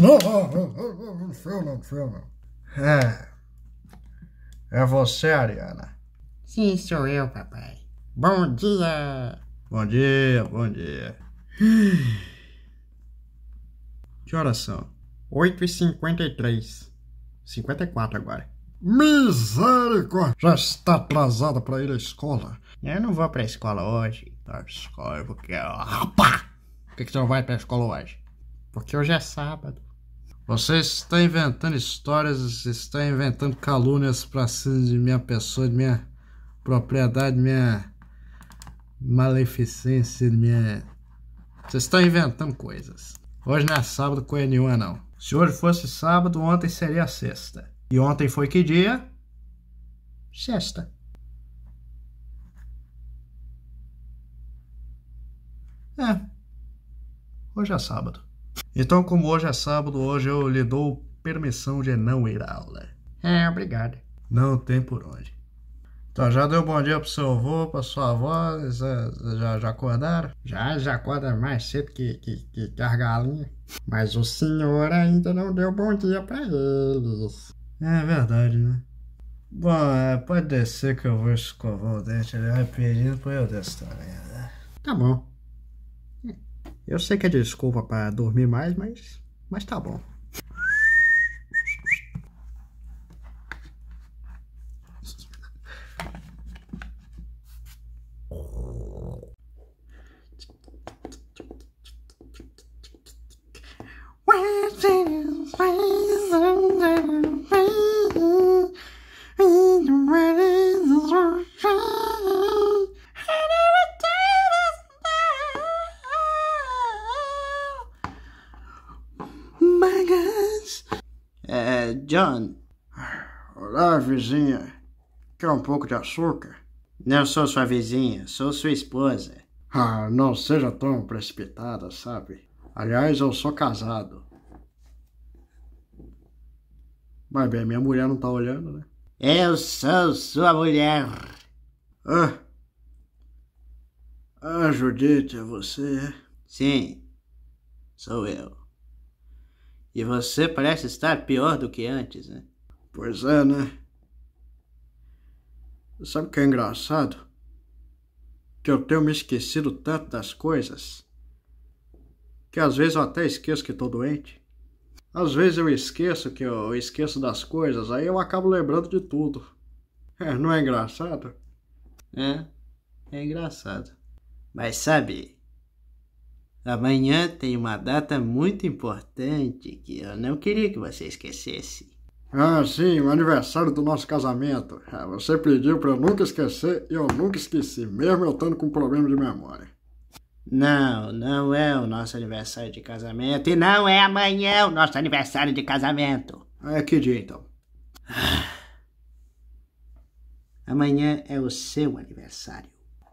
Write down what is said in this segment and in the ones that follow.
Não, não, não, não. É. É você, Ariana. Sim, sou eu, papai. Bom dia! Bom dia, bom dia. Que horas são? 8h53. 54 agora. Misericórdia! Já está atrasada para ir à escola. Eu não vou pra escola hoje. À escola, porque... Rapá! Por que, que você não vai pra escola hoje? Porque hoje é sábado. Você está inventando histórias, você está inventando calúnias pra cima de minha pessoa, de minha propriedade, de minha maleficência, de minha... Você está inventando coisas. Hoje não é sábado coisa nenhuma, não. Se hoje fosse sábado, ontem seria sexta. E ontem foi que dia? Sexta. É. Hoje é sábado. Então, como hoje é sábado, hoje eu lhe dou permissão de não ir à aula. É, obrigado. Não tem por onde. Então, já deu bom dia pro seu avô, pra sua avó? Já, já, acordaram? Já, já acorda mais cedo que, que, que, que as galinhas. Mas o senhor ainda não deu bom dia pra eles. É verdade, né? Bom, é, pode descer que eu vou escovar o dente. Ele vai pedindo pra eu descer também, né? Tá bom. Eu sei que é desculpa pra dormir mais, mas, mas tá bom. John. Olá, vizinha. Quer um pouco de açúcar? Não sou sua vizinha, sou sua esposa. Ah, não seja tão precipitada, sabe? Aliás, eu sou casado. Mas bem, minha mulher não tá olhando, né? Eu sou sua mulher. Ah. Ah, Judite, é você? Sim, sou eu. E você parece estar pior do que antes, né? Pois é, né? Sabe o que é engraçado? Que eu tenho me esquecido tanto das coisas que às vezes eu até esqueço que tô doente. Às vezes eu esqueço que eu esqueço das coisas, aí eu acabo lembrando de tudo. É, não é engraçado? É, é engraçado. Mas sabe, amanhã tem uma data muito importante que eu não queria que você esquecesse. Ah, sim, o aniversário do nosso casamento. Ah, você pediu pra eu nunca esquecer e eu nunca esqueci, mesmo eu estando com problema de memória. Não, não é o nosso aniversário de casamento e não é amanhã o nosso aniversário de casamento. Ah, é que dia então? Amanhã é o seu aniversário.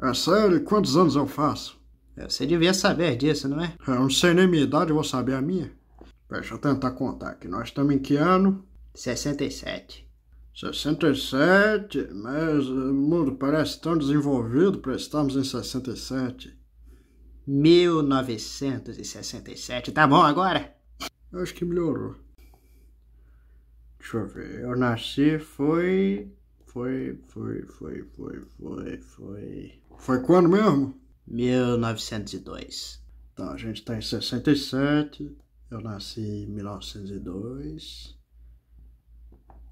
É sério? Quantos anos eu faço? Você devia saber disso, não é? Eu não sei nem minha idade, eu vou saber a minha. Deixa eu tentar contar aqui. Nós estamos em que ano? 67. 67, mas o mundo parece tão desenvolvido para estarmos em 67. 1967. Tá bom agora? Eu acho que melhorou. Deixa eu ver. Eu nasci foi. Foi, foi, foi, foi, foi, foi. Foi quando mesmo? 1902. Então, a gente está em 67, eu nasci em 1902.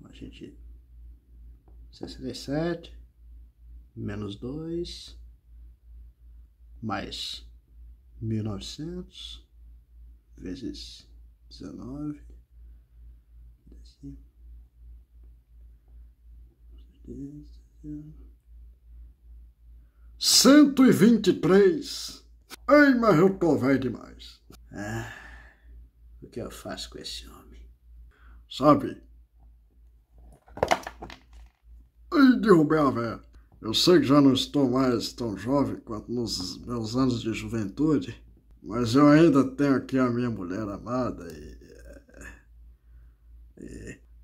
A gente. 67, menos 2, mais 1900, vezes 19. 123. Ai, mas eu tô velho demais. Ah, o que eu faço com esse homem? Sabe? Ai, derrubei a véia. Eu sei que já não estou mais tão jovem quanto nos meus anos de juventude, mas eu ainda tenho aqui a minha mulher amada e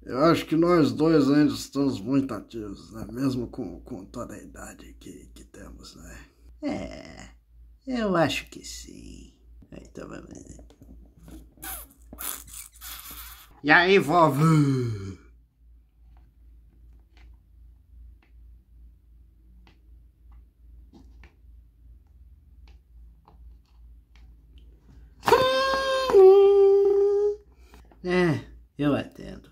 eu acho que nós dois ainda estamos muito ativos, né? Mesmo com, com toda a idade que, que temos, né? É, eu acho que sim. Então vamos. E aí, vovó? É, eu atendo.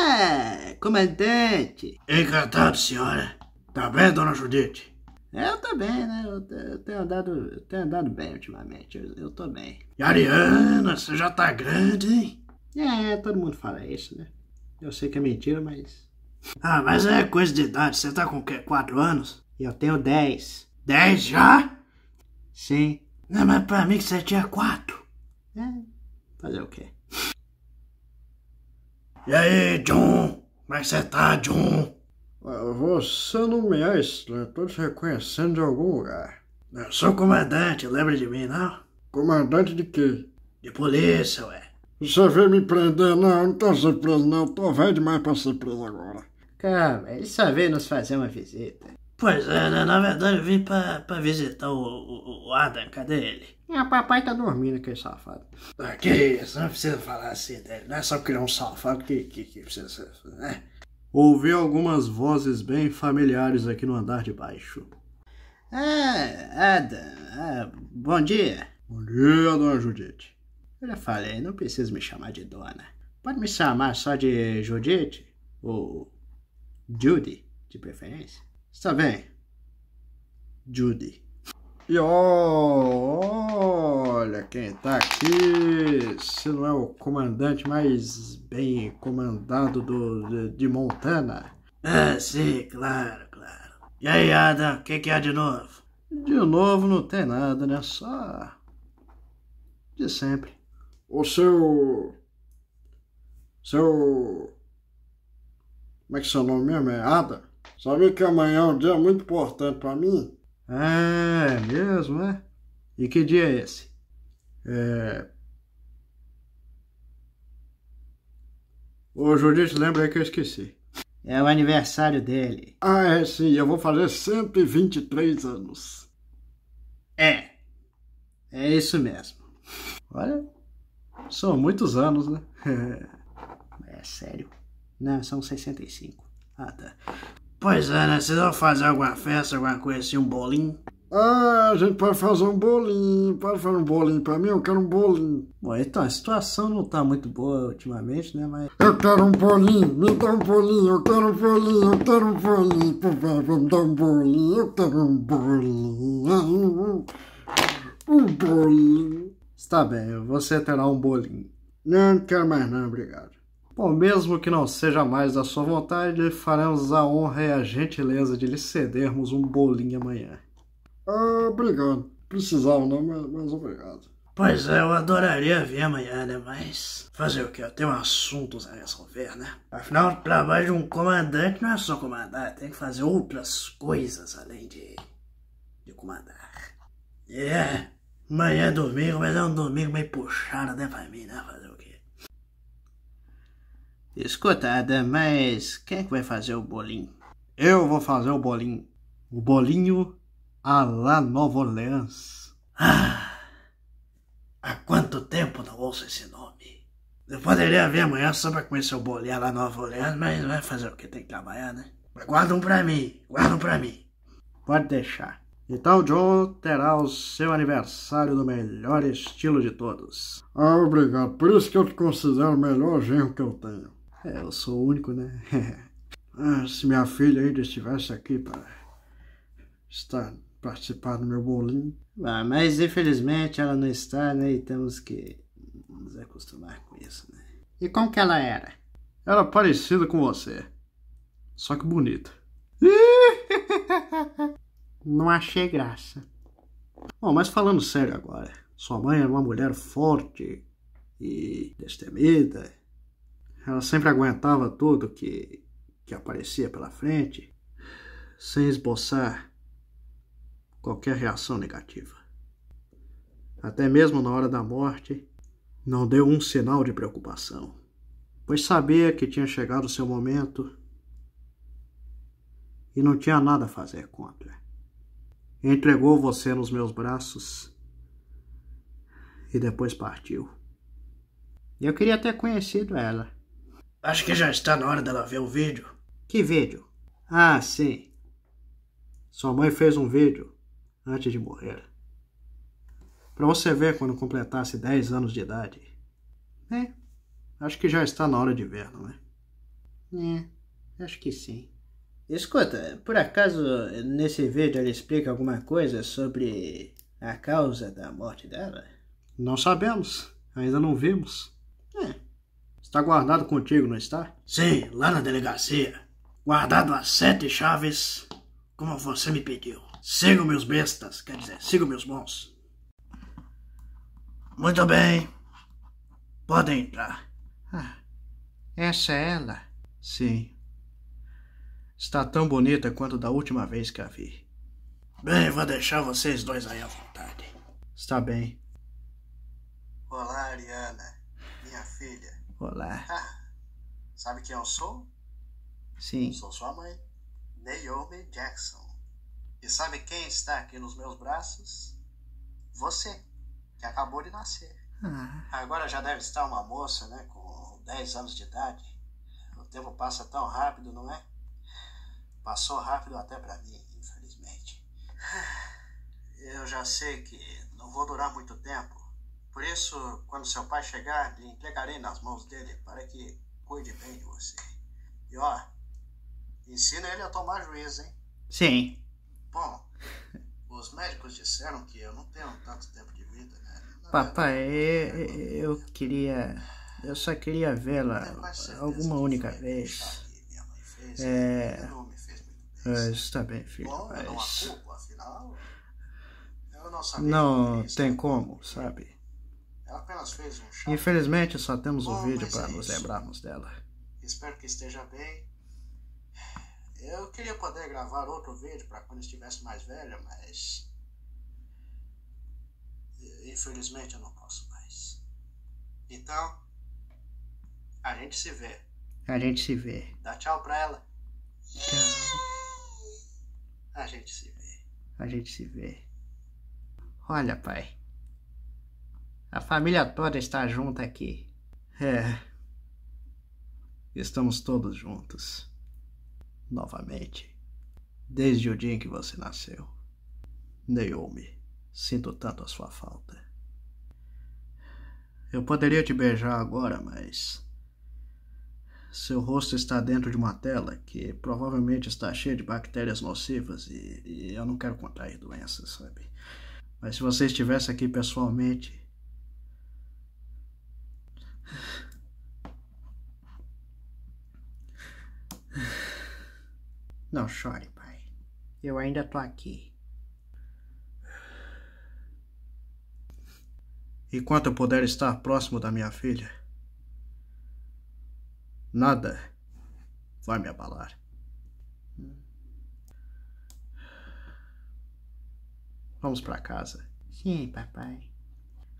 Ah, comandante! Encantado, senhora. Tá bem, dona Judite? Eu tô bem, né? Eu, eu tenho, andado, eu tenho andado bem ultimamente. Eu, eu tô bem. E Ariana, você já tá grande, hein? É, todo mundo fala isso, né? Eu sei que é mentira, mas. Ah, mas é coisa de idade. Você tá com o quê? Quatro anos? Eu tenho dez. Dez já? Sim. Não, mas pra mim que você tinha quatro. É, fazer o quê? E aí, John? Como é que você tá, John? Você não me é estranho. Tô te reconhecendo de algum lugar. Eu sou comandante, lembra de mim, não? Comandante de quê? De polícia, ué. Você veio me prender? Não, não tô ser preso, não. Tô velho demais pra ser preso agora. Calma, ele só veio nos fazer uma visita. Pois é, né? Na verdade eu vim pra, pra visitar o, o, o Adam. Cadê ele? É, o papai tá dormindo, aquele safado. Que isso, não precisa falar assim dele. Não é só ele é um safado que, que, que precisa né? Ouvi algumas vozes bem familiares aqui no andar de baixo. Ah, Adam, ah, bom dia. Bom dia, dona Judite. Eu já falei, não precisa me chamar de dona. Pode me chamar só de Judite ou Judy, de preferência. Está bem? Judy. E olha quem tá aqui. Se não é o comandante mais bem comandado do, de, de Montana. Ah, sim, claro, claro. E aí, Adam, o que, que há de novo? De novo não tem nada, né? Só. De sempre. O seu. Seu. Como é que seu nome mesmo? É Ada? Sabia que amanhã é um dia muito importante pra mim? É mesmo, é? E que dia é esse? É. Ô, Judite, lembra aí que eu esqueci. É o aniversário dele. Ah, é sim, eu vou fazer 123 anos. É. É isso mesmo. Olha, são muitos anos, né? É sério? Não, são 65. Ah, tá. Pois é, né? Vocês vão fazer alguma festa, alguma coisa assim, um bolinho? Ah, a gente pode fazer um bolinho. Pode fazer um bolinho pra mim? Eu quero um bolinho. Bom, então a situação não tá muito boa ultimamente, né? Mas. Eu quero um bolinho, me dá um bolinho, eu quero um bolinho, eu quero um bolinho, por favor, me dá um bolinho, eu quero um bolinho. Um bolinho. Está bem, você terá um bolinho. Não, não quero mais não, obrigado. Bom, mesmo que não seja mais da sua vontade, faremos a honra e a gentileza de lhe cedermos um bolinho amanhã. Ah, obrigado. Precisava não, mas, mas obrigado. Pois é, eu adoraria vir amanhã, né? Mas fazer o quê? Eu tenho assuntos a resolver, né? Afinal, o trabalho de um comandante não é só comandar, tem que fazer outras coisas além de, de comandar. É, amanhã é domingo, mas é um domingo meio puxado, né, pra mim, né? Fazer o quê? Escuta, Adam, mas quem é que vai fazer o bolinho? Eu vou fazer o bolinho. O bolinho à la Nova Orleans. Ah, há quanto tempo não ouço esse nome? Eu poderia vir amanhã só pra conhecer o bolinho à la Nova Orleans, mas vai fazer o que? Tem que trabalhar, né? Guarda um pra mim, guarda um pra mim. Pode deixar. Então, John terá o seu aniversário do melhor estilo de todos. Ah, obrigado. Por isso que eu te considero o melhor genro que eu tenho. É, eu sou o único, né? ah, se minha filha ainda estivesse aqui para estar participar do meu bolinho. Ah, mas infelizmente ela não está, né? E temos que nos acostumar com isso, né? E como que ela era? Era parecida com você. Só que bonita. Não achei graça. Bom, mas falando sério agora. Sua mãe era uma mulher forte e destemida. Ela sempre aguentava tudo que, que aparecia pela frente, sem esboçar qualquer reação negativa. Até mesmo na hora da morte, Não deu um sinal de preocupação, pois sabia que tinha chegado o seu momento e não tinha nada a fazer contra. Entregou você nos meus braços e depois partiu. Eu queria ter conhecido ela. Acho que já está na hora dela ver o vídeo. Que vídeo? Ah, sim. Sua mãe fez um vídeo antes de morrer. Para você ver quando completasse 10 anos de idade. É, acho que já está na hora de ver, não é? É, acho que sim. Escuta, por acaso nesse vídeo ele explica alguma coisa sobre a causa da morte dela? Não sabemos, ainda não vimos. É. Está guardado contigo, não está? Sim, lá na delegacia. Guardado as sete chaves, como você me pediu. Siga meus bestas, quer dizer, siga meus bons. Muito bem. Podem entrar. Ah, essa é ela? Sim. Está tão bonita quanto da última vez que a vi. Bem, vou deixar vocês dois aí à vontade. Está bem. Olá, Ariana, minha filha. Olá. Ah, sabe quem eu sou? Sim. Sou sua mãe, Naomi Jackson. E sabe quem está aqui nos meus braços? Você, que acabou de nascer. Ah, Agora já deve estar uma moça, né, com 10 anos de idade. O tempo passa tão rápido, não é? Passou rápido até para mim, infelizmente. Eu já sei que não vou durar muito tempo. Por isso, quando seu pai chegar, lhe entregarei nas mãos dele para que cuide bem de você. E ó, ensina ele a tomar juízo, hein? Sim. Bom, os médicos disseram que eu não tenho tanto tempo de vida, né? Na Papai, verdade, eu, eu queria. Eu só queria vê-la alguma única vez. fez, É. É, está bem, filho, Bom, eu não a mas. culpo, afinal. Eu não sabia. não tem era como, sabe? Ela apenas fez um chá. Infelizmente só temos Bom, vídeo mas para é nos lembrarmos dela. Espero que esteja bem. Eu queria poder gravar outro vídeo para quando estivesse mais velha, mas. Infelizmente eu não posso mais. Então. A gente se vê. A gente se vê. Dá tchau pra ela. Tchau. A gente se vê. A gente se vê. Olha, pai. A família toda está junta aqui. É. Estamos todos juntos. Novamente. Desde o dia em que você nasceu. Naomi, sinto tanto a sua falta. Eu poderia te beijar agora, mas. Seu rosto está dentro de uma tela que provavelmente está cheia de bactérias nocivas e, e eu não quero contrair doenças, sabe? Mas se você estivesse aqui pessoalmente, Não chore, pai. Eu ainda tô aqui. Enquanto eu puder estar próximo da minha filha, nada vai me abalar. Vamos para casa. Sim, papai.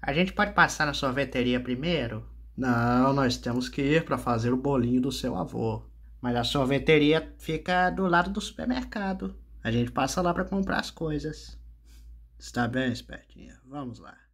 A gente pode passar na sorveteria primeiro? Não, nós temos que ir para fazer o bolinho do seu avô. Mas a sorveteria fica do lado do supermercado. A gente passa lá para comprar as coisas. Está bem, espertinha. Vamos lá.